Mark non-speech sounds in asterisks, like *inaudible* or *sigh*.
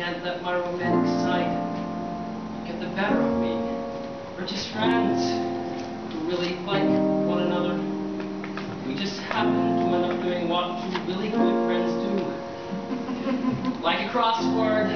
can't let my romantic side get the better of me. We're just friends who really like one another. We just happen to end up doing what two really good friends do. *laughs* like a crossword